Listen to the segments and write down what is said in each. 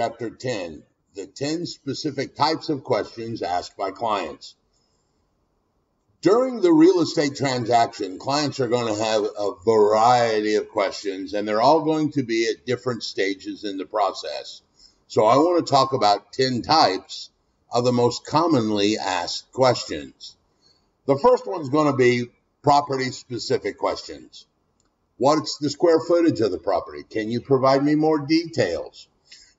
Chapter 10 The 10 specific types of questions asked by clients. During the real estate transaction, clients are going to have a variety of questions, and they're all going to be at different stages in the process. So, I want to talk about 10 types of the most commonly asked questions. The first one's going to be property specific questions. What's the square footage of the property? Can you provide me more details?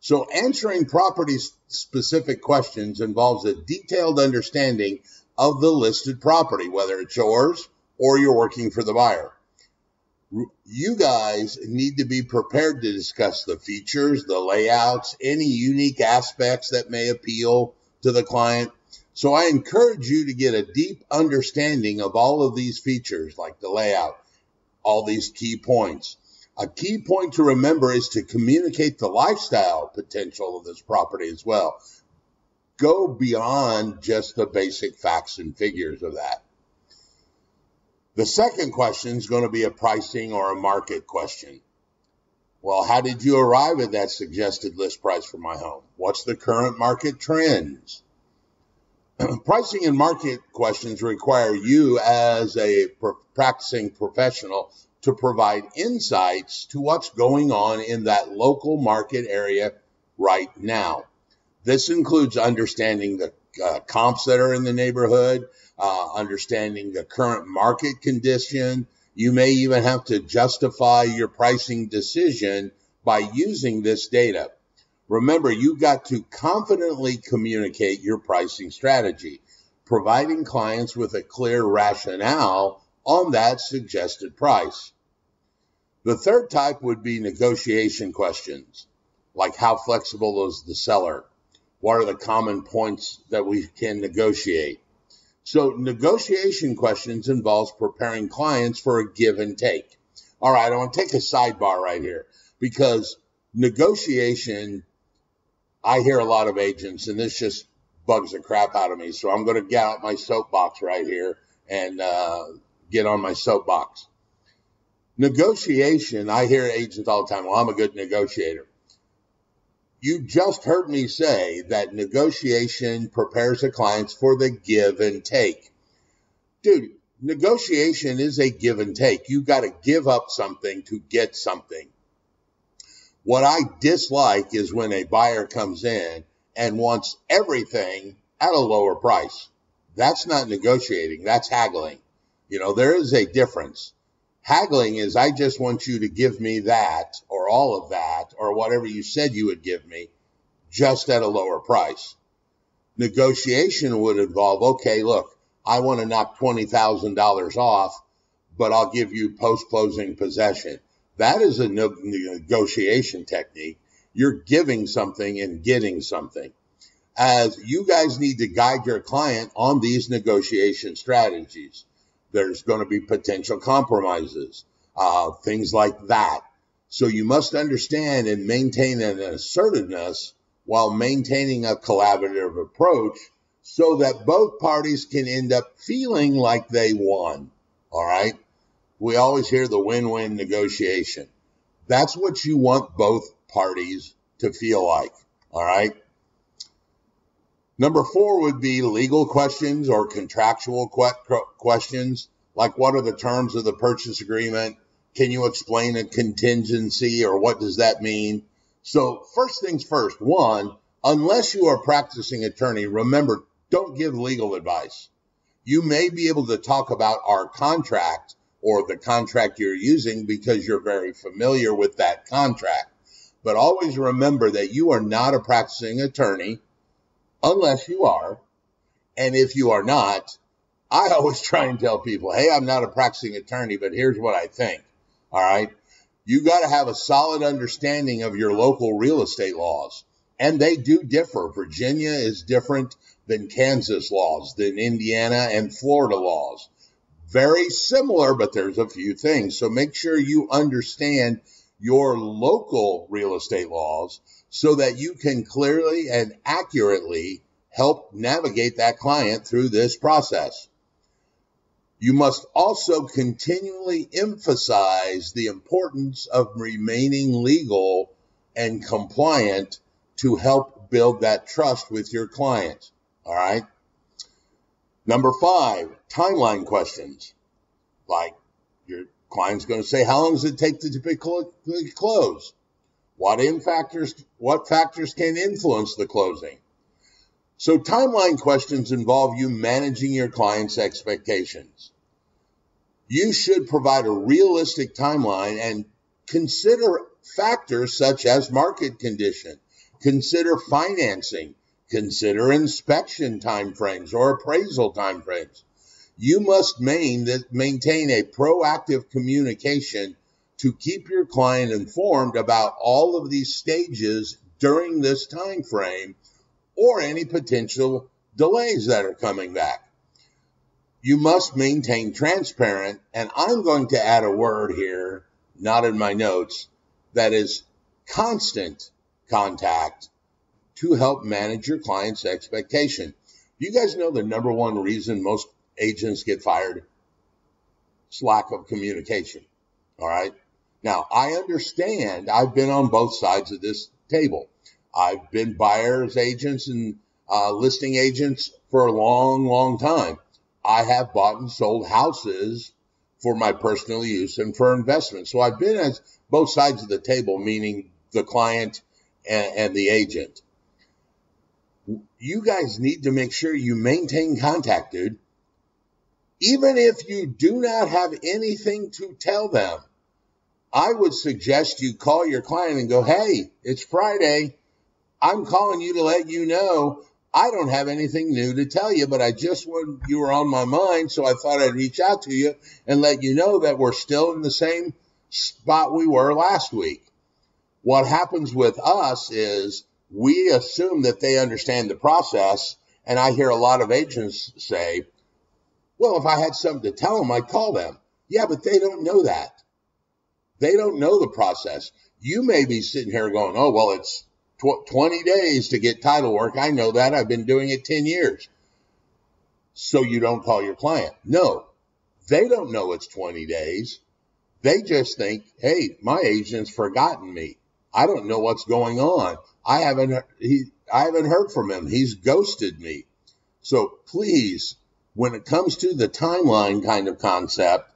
So, answering property specific questions involves a detailed understanding of the listed property, whether it's yours or you're working for the buyer. You guys need to be prepared to discuss the features, the layouts, any unique aspects that may appeal to the client. So I encourage you to get a deep understanding of all of these features, like the layout, all these key points. A key point to remember is to communicate the lifestyle potential of this property as well. Go beyond just the basic facts and figures of that. The second question is going to be a pricing or a market question. Well, how did you arrive at that suggested list price for my home? What's the current market trends? Pricing and market questions require you as a practicing professional to provide insights to what's going on in that local market area right now. This includes understanding the uh, comps that are in the neighborhood, uh, understanding the current market condition. You may even have to justify your pricing decision by using this data. Remember, you've got to confidently communicate your pricing strategy, providing clients with a clear rationale on that suggested price. The third type would be negotiation questions, like how flexible is the seller? What are the common points that we can negotiate? So negotiation questions involves preparing clients for a give and take. All right, I want to take a sidebar right here because negotiation, I hear a lot of agents, and this just bugs the crap out of me. So I'm going to get out my soapbox right here and uh, get on my soapbox. Negotiation, I hear agents all the time, well, I'm a good negotiator. You just heard me say that negotiation prepares the clients for the give and take. Dude, negotiation is a give and take. You got to give up something to get something. What I dislike is when a buyer comes in and wants everything at a lower price. That's not negotiating, that's haggling. You know, there is a difference. Haggling is I just want you to give me that or all of that or whatever you said you would give me just at a lower price. Negotiation would involve, okay, look, I want to knock $20,000 off, but I'll give you post closing possession. That is a negotiation technique. You're giving something and getting something. As you guys need to guide your client on these negotiation strategies there's going to be potential compromises, uh, things like that. So you must understand and maintain an assertiveness while maintaining a collaborative approach so that both parties can end up feeling like they won. All right. We always hear the win win negotiation. That's what you want both parties to feel like. All right. Number four would be legal questions or contractual que- questions, like what are the terms of the purchase agreement? Can you explain a contingency or what does that mean? So, first things first, one, unless you are a practicing attorney, remember, don't give legal advice. You may be able to talk about our contract or the contract you're using because you're very familiar with that contract. But always remember that you are not a practicing attorney unless you are. And if you are not, I always try and tell people, hey, I'm not a practicing attorney, but here's what I think. All right. You got to have a solid understanding of your local real estate laws. And they do differ. Virginia is different than Kansas laws, than Indiana and Florida laws. Very similar, but there's a few things. So make sure you understand your local real estate laws so that you can clearly and accurately help navigate that client through this process. You must also continually emphasize the importance of remaining legal and compliant to help build that trust with your client. All right. Number five, timeline questions. Like your client's going to say, how long does it take to typically close? What in factors, what factors can influence the closing? So timeline questions involve you managing your client's expectations. You should provide a realistic timeline and consider factors such as market condition, consider financing, consider inspection timeframes or appraisal timeframes. You must maintain a proactive communication to keep your client informed about all of these stages during this time frame or any potential delays that are coming back. You must maintain transparent, and I'm going to add a word here, not in my notes, that is constant contact to help manage your client's expectation. You guys know the number one reason most agents get fired? It's lack of communication. All right. Now, I understand I've been on both sides of this table. I've been buyers agents and uh, listing agents for a long, long time. I have bought and sold houses for my personal use and for investment. So I've been as both sides of the table, meaning the client and, and the agent. You guys need to make sure you maintain contact, dude. Even if you do not have anything to tell them, I would suggest you call your client and go, Hey, it's Friday. I'm calling you to let you know I don't have anything new to tell you, but I just wanted you were on my mind, so I thought I'd reach out to you and let you know that we're still in the same spot we were last week. What happens with us is we assume that they understand the process, and I hear a lot of agents say, "Well, if I had something to tell them, I'd call them." Yeah, but they don't know that. They don't know the process. You may be sitting here going, "Oh, well, it's 20 days to get title work. I know that. I've been doing it 10 years. So you don't call your client. No, they don't know it's 20 days. They just think, hey, my agent's forgotten me. I don't know what's going on. I haven't he I haven't heard from him. He's ghosted me. So please, when it comes to the timeline kind of concept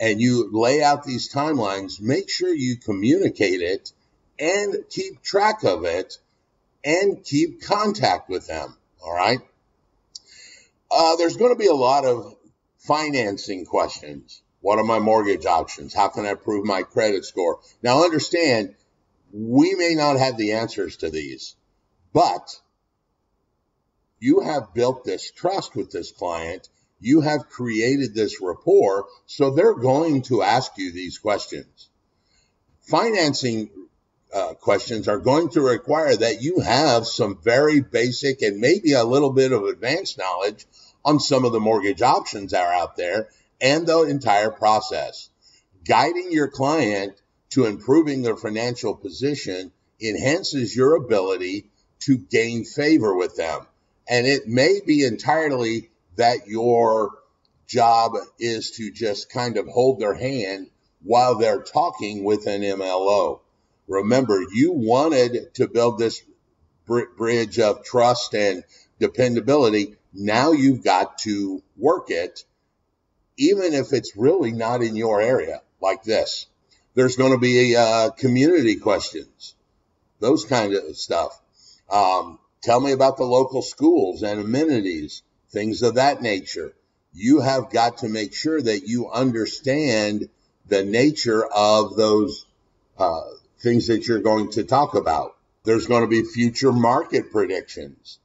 and you lay out these timelines, make sure you communicate it and keep track of it and keep contact with them. All right. Uh, there's going to be a lot of financing questions. What are my mortgage options? How can I improve my credit score? Now, understand, we may not have the answers to these, but you have built this trust with this client. You have created this rapport. So they're going to ask you these questions. Financing uh, questions are going to require that you have some very basic and maybe a little bit of advanced knowledge on some of the mortgage options that are out there and the entire process. Guiding your client to improving their financial position enhances your ability to gain favor with them. And it may be entirely that your job is to just kind of hold their hand while they're talking with an MLO. Remember, you wanted to build this bridge of trust and dependability. Now you've got to work it, even if it's really not in your area, like this. There's going to be uh, community questions, those kind of stuff. Um, tell me about the local schools and amenities, things of that nature. You have got to make sure that you understand the nature of those uh, things that you're going to talk about. There's going to be future market predictions.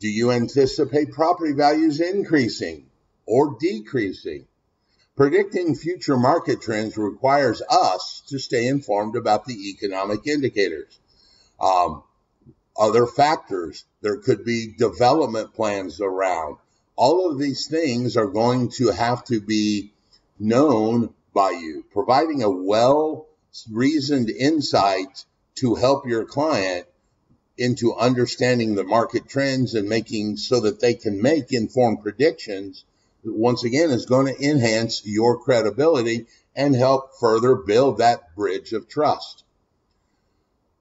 Do you anticipate property values increasing or decreasing? Predicting future market trends requires us to stay informed about the economic indicators. Um, other factors, there could be development plans around. All of these things are going to have to be known by you. Providing a well reasoned insight to help your client into understanding the market trends and making so that they can make informed predictions once again is going to enhance your credibility and help further build that bridge of trust.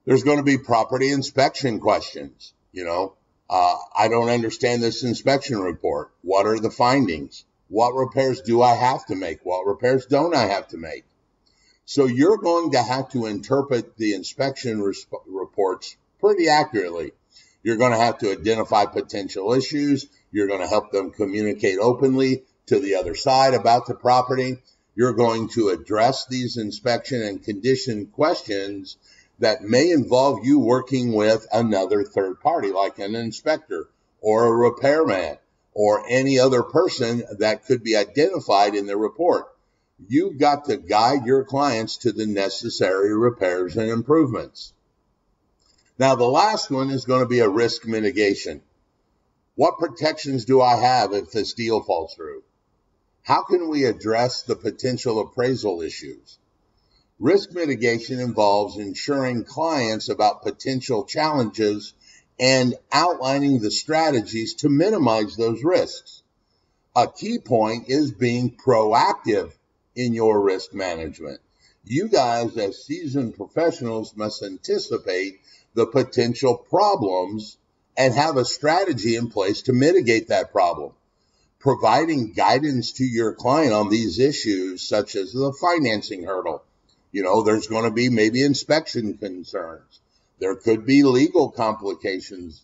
There's going to be property inspection questions. You know, uh, I don't understand this inspection report. What are the findings? What repairs do I have to make? What repairs don't I have to make? So you're going to have to interpret the inspection reports pretty accurately. You're going to have to identify potential issues. You're going to help them communicate openly to the other side about the property. You're going to address these inspection and condition questions that may involve you working with another third party, like an inspector or a repairman or any other person that could be identified in the report. You've got to guide your clients to the necessary repairs and improvements. Now, the last one is going to be a risk mitigation. What protections do I have if this deal falls through? How can we address the potential appraisal issues? Risk mitigation involves ensuring clients about potential challenges and outlining the strategies to minimize those risks. A key point is being proactive in your risk management. You guys, as seasoned professionals, must anticipate the potential problems and have a strategy in place to mitigate that problem. Providing guidance to your client on these issues, such as the financing hurdle. You know, there's going to be maybe inspection concerns. There could be legal complications.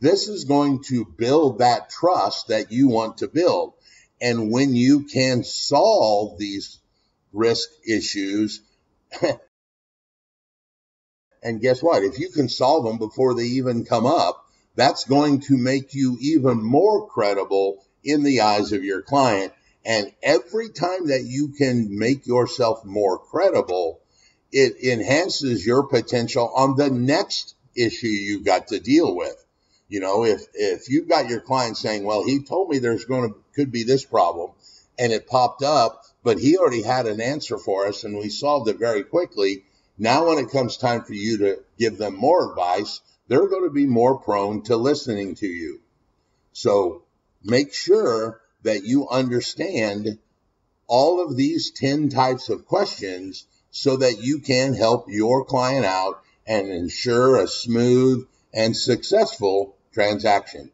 This is going to build that trust that you want to build. And when you can solve these risk issues, and guess what? If you can solve them before they even come up, that's going to make you even more credible in the eyes of your client. And every time that you can make yourself more credible, it enhances your potential on the next issue you got to deal with. You know, if if you've got your client saying, "Well, he told me there's going to could be this problem," and it popped up, but he already had an answer for us, and we solved it very quickly. Now, when it comes time for you to give them more advice, they're going to be more prone to listening to you. So make sure that you understand all of these 10 types of questions so that you can help your client out and ensure a smooth and successful transaction.